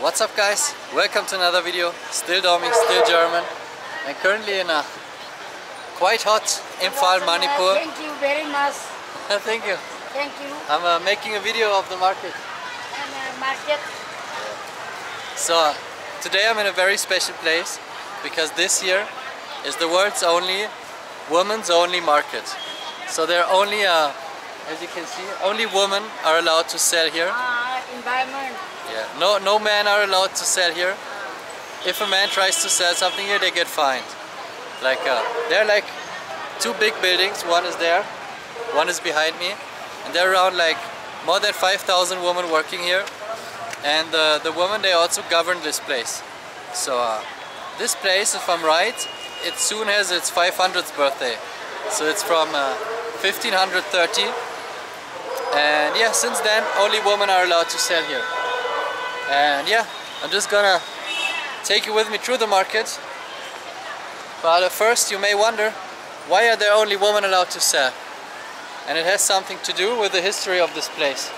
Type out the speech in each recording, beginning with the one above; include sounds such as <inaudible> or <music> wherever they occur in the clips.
What's up guys? Welcome to another video. Still Domi, still German. And currently in a quite hot Imphal, Manipur. Thank you very much. <laughs> Thank you. Thank you. I'm uh, making a video of the market. And uh, market. So uh, today I'm in a very special place because this year is the world's only women's only market. So there are only, uh, as you can see, only women are allowed to sell here. Uh, environment. Yeah, no, no men are allowed to sell here. If a man tries to sell something here, they get fined. Like, uh, there are like two big buildings. One is there, one is behind me. And there are around like more than 5,000 women working here. And uh, the women, they also govern this place. So uh, this place, if I'm right, it soon has its 500th birthday. So it's from uh, 1530. And yeah, since then, only women are allowed to sell here. And yeah, I'm just gonna take you with me through the market. But uh, first you may wonder, why are there only women allowed to sell? And it has something to do with the history of this place.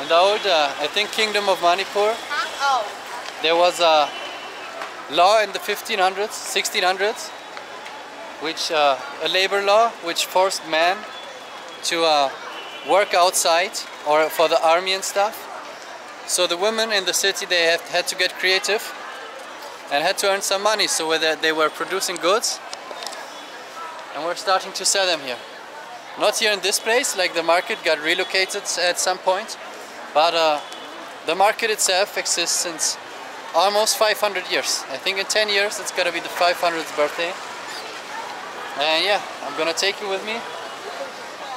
In the old, uh, I think, Kingdom of Manipur, there was a law in the 1500s, 1600s, which uh, a labor law which forced men to uh, work outside or for the army and stuff. So the women in the city they have, had to get creative and had to earn some money. So whether they were producing goods and we're starting to sell them here. Not here in this place, like the market got relocated at some point, but uh, the market itself exists since almost 500 years. I think in 10 years it's gonna be the 500th birthday. And yeah, I'm gonna take you with me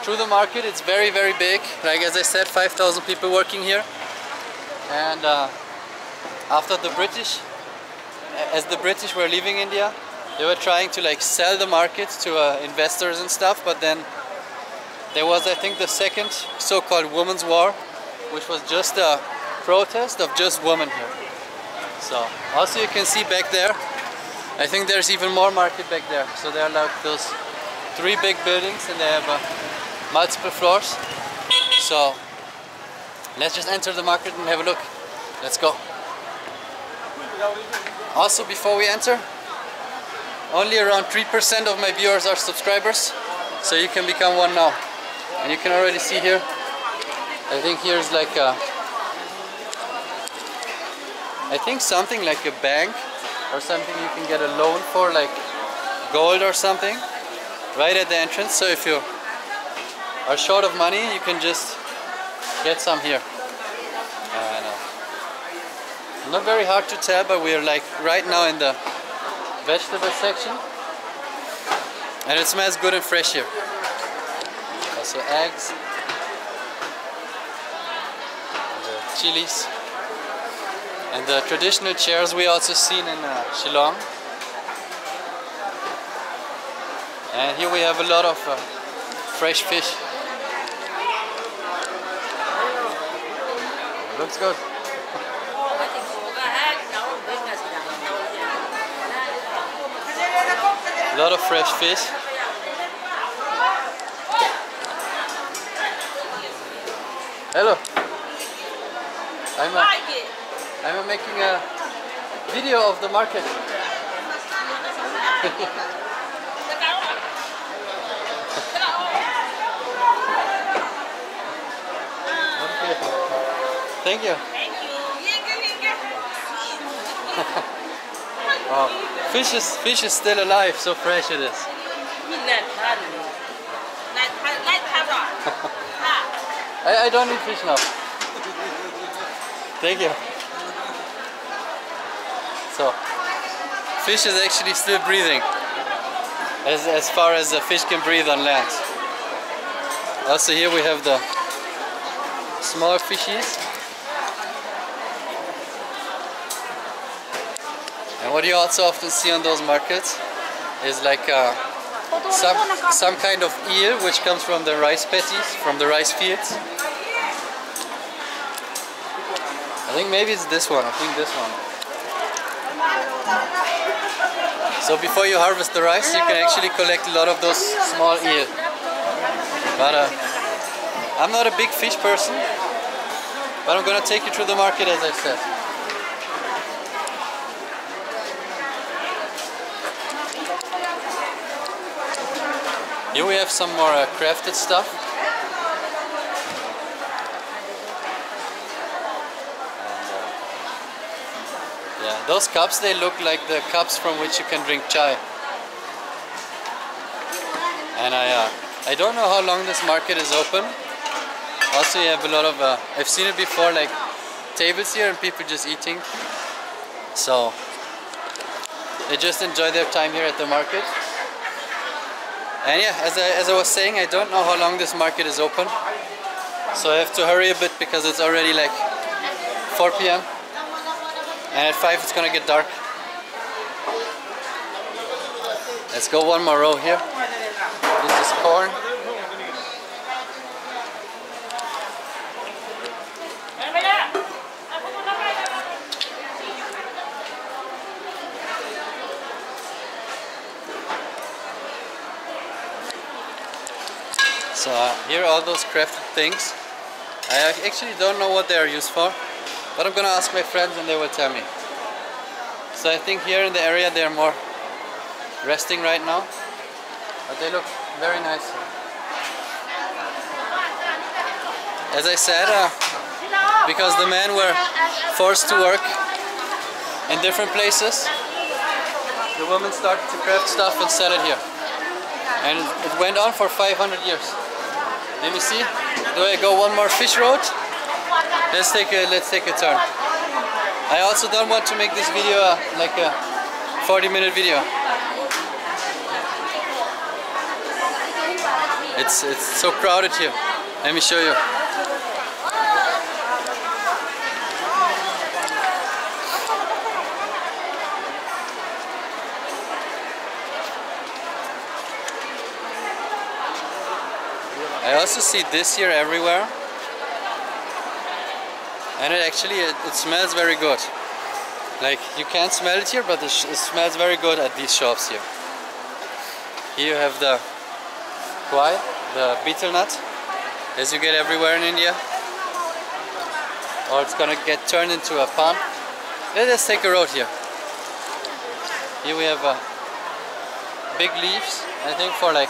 through the market. It's very, very big. Like as I said, 5,000 people working here. And uh, after the British, as the British were leaving India, they were trying to like sell the market to uh, investors and stuff. But then there was, I think, the second so-called Women's War, which was just a protest of just women here. So also you can see back there, I think there's even more market back there. So there are like those three big buildings and they have uh, multiple floors. So let's just enter the market and have a look. Let's go. Also before we enter, only around 3% of my viewers are subscribers. So you can become one now. And you can already see here, I think here's like a, I think something like a bank or something you can get a loan for like gold or something right at the entrance so if you are short of money you can just get some here. Uh, not very hard to tell but we're like right now in the vegetable section. And it smells good and fresh here. Also eggs. And the chilies. And the traditional chairs we also seen in uh, Shillong. And here we have a lot of uh, fresh fish. Looks good. A lot of fresh fish. Hello. I'm uh, I'm making a video of the market. <laughs> Thank you. Wow. Oh, fish is fish is still alive, so fresh it is. <laughs> I, I don't need fish now. Thank you. So, fish is actually still breathing, as, as far as a fish can breathe on land. Also here we have the small fishies. And what you also often see on those markets is like uh, some, some kind of eel which comes from the rice paddies, from the rice fields. I think maybe it's this one, I think this one. So before you harvest the rice, you can actually collect a lot of those small eel. But uh, I'm not a big fish person, but I'm gonna take you through the market as I said. Here we have some more uh, crafted stuff. And, uh, yeah, those cups they look like the cups from which you can drink chai. And I, uh, I don't know how long this market is open. Also, you have a lot of. Uh, I've seen it before, like tables here and people just eating. So they just enjoy their time here at the market. And yeah, as I, as I was saying, I don't know how long this market is open. So I have to hurry a bit because it's already like 4 p.m. And at 5 it's gonna get dark. Let's go one more row here. This is corn. So uh, here are all those crafted things. I actually don't know what they are used for, but I'm gonna ask my friends and they will tell me. So I think here in the area they're more resting right now, but they look very nice. As I said, uh, because the men were forced to work in different places, the women started to craft stuff and sell it here. And it went on for 500 years. Let me see. Do I go one more fish road? Let's take a let's take a turn. I also don't want to make this video uh, like a 40 minute video. It's it's so crowded here. Let me show you. Also see this here everywhere. And it actually, it, it smells very good. Like, you can't smell it here, but it, it, smells very good at these shops here. Here you have the kwai, the betel nut, as you get everywhere in India. Or it's gonna get turned into a pan. Let us take a road here. Here we have uh, big leaves, I think for like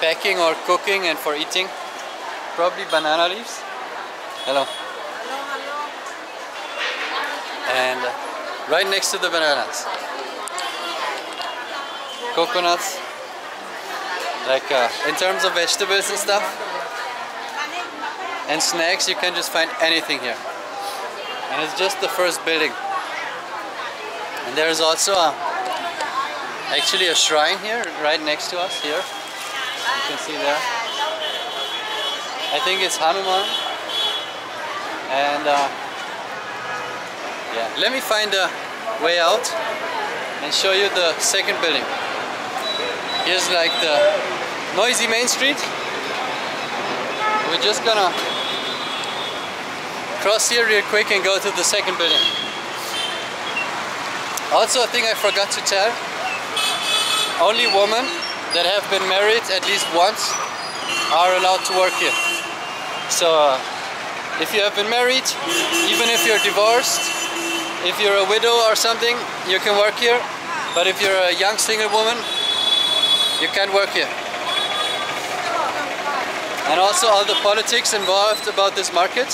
packing or cooking and for eating. Probably banana leaves. Hello. Hello. And uh, right next to the bananas. Coconuts. Like uh, in terms of vegetables and stuff. And snacks, you can just find anything here. And it's just the first building. And there's also a, actually a shrine here, right next to us here. You can see there. I think it's Hanuman. And uh, yeah, let me find a way out and show you the second building. Here's like the noisy main street. We're just gonna cross here real quick and go to the second building. Also, a thing I forgot to tell. Only women that have been married at least once are allowed to work here. So uh, if you have been married, even if you're divorced, if you're a widow or something, you can work here. But if you're a young single woman, you can't work here. And also all the politics involved about this market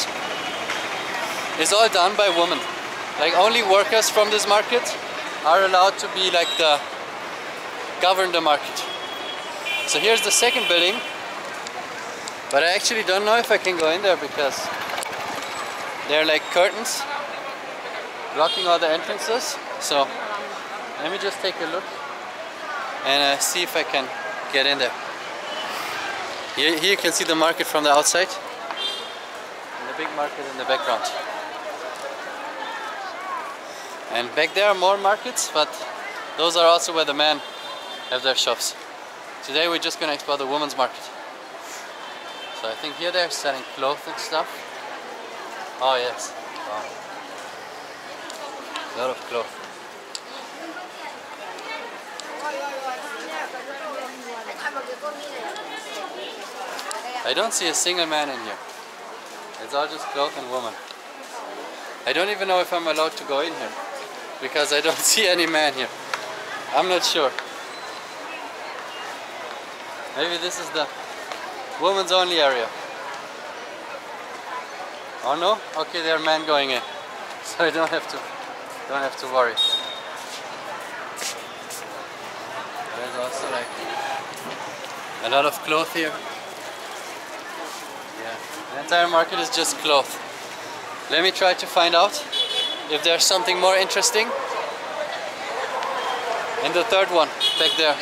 is all done by women. Like only workers from this market are allowed to be like the govern the market. So here's the second building. But I actually don't know if I can go in there because there are like curtains blocking all the entrances. So let me just take a look and uh, see if I can get in there. Here, here you can see the market from the outside and the big market in the background. And back there are more markets, but those are also where the men have their shops. Today we're just gonna explore the women's market. So I think here they're selling clothes and stuff. Oh yes. Wow. A lot of clothes. I don't see a single man in here. It's all just clothes and women. I don't even know if I'm allowed to go in here because I don't <laughs> see any man here. I'm not sure. Maybe this is the women's only area. Oh no? Okay, there are men going in. <laughs> So I don't have to don't have to worry. There's also like a lot of cloth here. Yeah. The entire market is just cloth. Let me try to find out if there's something more interesting. And the third one, back there.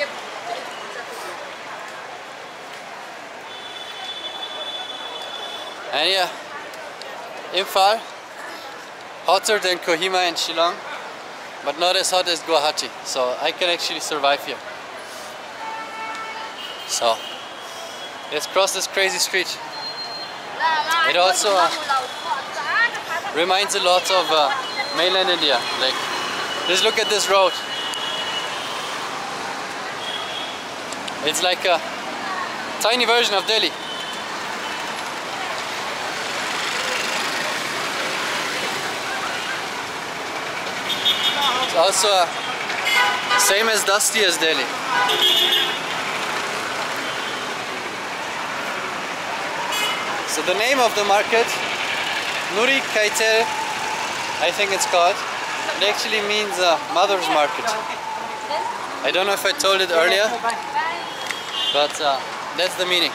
And yeah, Imphal, hotter than Kohima and Shillong, but not as hot as Guwahati. So I can actually survive here. So let's cross this crazy street. It also uh, reminds a lot of uh, mainland India. Like, just look at this road. It's like a tiny version of Delhi. It's also uh, same as dusty as Delhi. So the name of the market, Nupi Keithel, I think it's called. It actually means uh, mother's market. I don't know if I told it earlier, but uh, that's the meaning.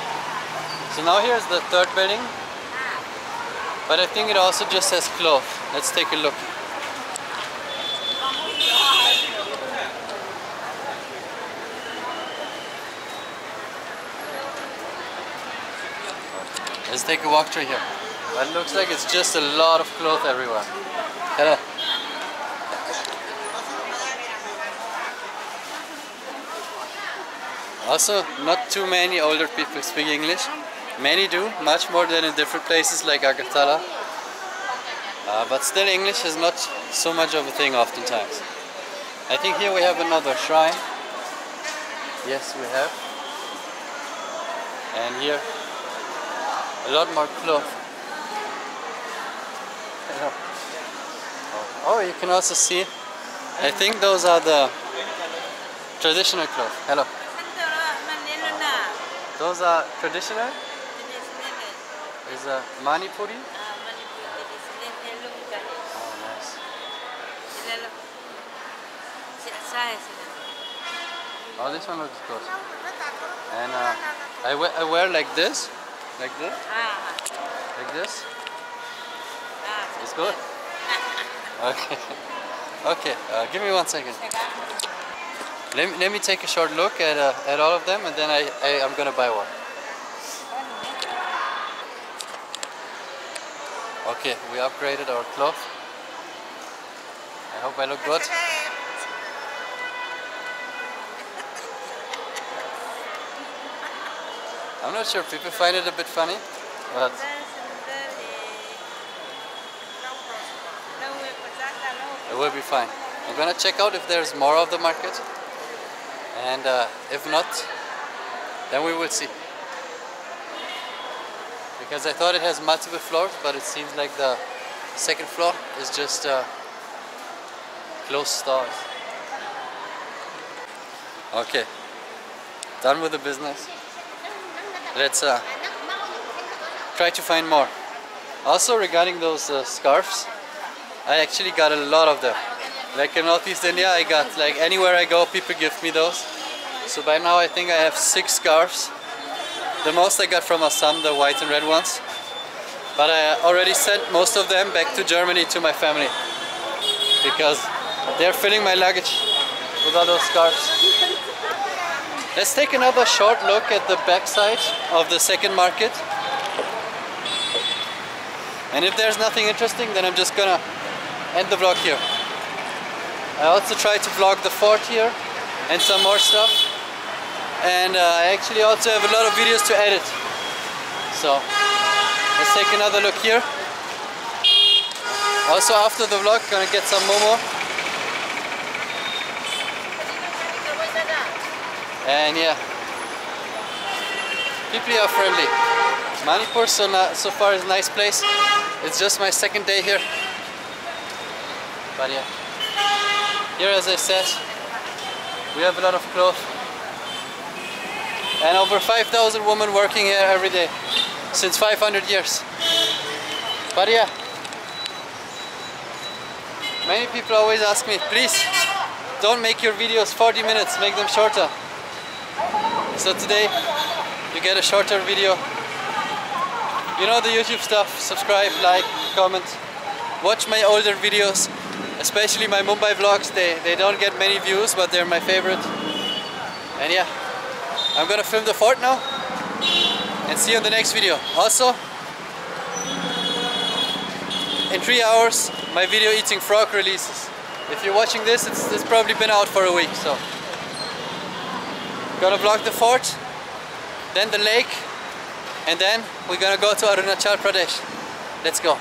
So now here's the third building, but I think it also just says cloth. Let's take a look. Let's take a walk through here. It looks like it's just a lot of cloth everywhere. Hello. Also, not too many older people speak English. Many do, much more than in different places like Agartala. Uh, but still English is not so much of a thing oftentimes. I think here we have another shrine. Yes, we have. And here, a lot more cloth. Hello. Oh, you can also see, I think those are the traditional cloth. Hello. Those are traditional? Is a Manipuri? Oh, nice. Oh, this one looks good. And uh, I, wear, I wear like this, like this, like this. It's good. <laughs> Okay. Okay. Uh, give me one second. Let me, let me take a short look at uh, at all of them, and then I, I I'm gonna buy one. Okay, we upgraded our cloth. I hope I look good. I'm not sure. People find it a bit funny, but it will be fine. I'm gonna check out if there's more of the market, and uh, if not, then we will see. Because I thought it has multiple floors, but it seems like the second floor is just uh, closed stores. Okay, done with the business. Let's uh, try to find more. Also regarding those uh, scarves, I actually got a lot of them. Like in Northeast India, I got like anywhere I go, people give me those. So by now I think I have six scarves. The most I got from Assam, the white and red ones. But I already sent most of them back to Germany to my family. Because they're filling my luggage with all those scarves. Let's take another short look at the backside of the second market. And if there's nothing interesting, then I'm just gonna end the vlog here. I also tried to vlog the fort here and some more stuff. And uh, I actually also have a lot of videos to edit. So let's take another look here. Also after the vlog, gonna get some momo. And yeah, people are friendly. Manipur so, so far is a nice place. It's just my second day here. But yeah, here as I said, we have a lot of clothes. and over 5,000 women working here every day since 500 years. But yeah, many people always ask me, please don't make your videos 40 minutes, make them shorter. So today you get a shorter video. You know the YouTube stuff, subscribe, like, comment. Watch my older videos, especially my Mumbai vlogs. They, they don't get many views, but they're my favorite. And yeah, I'm gonna film the fort now and see you in the next video. Also, in three hours, my video eating frog releases. If you're watching this, it's, it's probably been out for a week, so. Gonna block the fort, then the lake, and then we're gonna go to Arunachal Pradesh. Let's go.